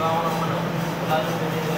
Iwawa naman ako.